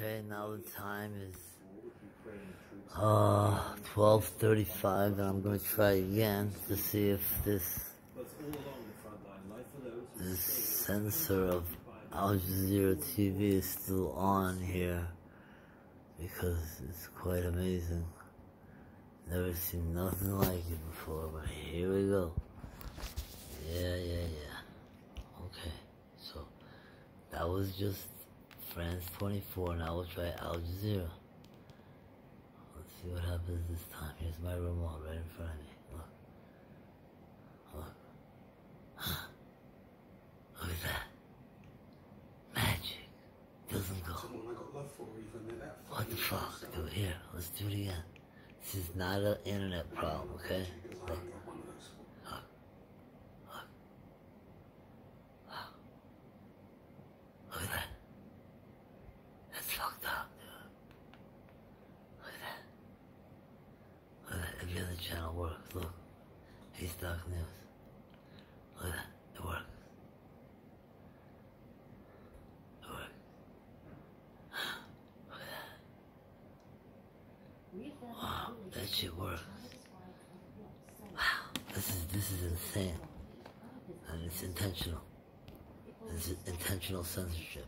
Okay, now the time is uh 12:35, and I'm gonna try again to see if this this censor of Al Jazeera TV is still on here because it's quite amazing. Never seen nothing like it before, but here we go. Yeah, yeah, yeah. Okay, so that was just France 24. and I will try Al Jazeera. Let's see what happens this time. Here's my remote right in front of me. Look. Look. Look at that. Magic. Doesn't go. What the fuck? Dude, here, let's do it again. This is not an internet problem, okay? Look. Look. Look at that. That's fucked up, dude. Look at that. Other channel works. Look. Haystack News. Look at that. It works. It works. Look at that. Wow, that shit works. Wow, this is this is insane. And it's intentional. Is intentional censorship.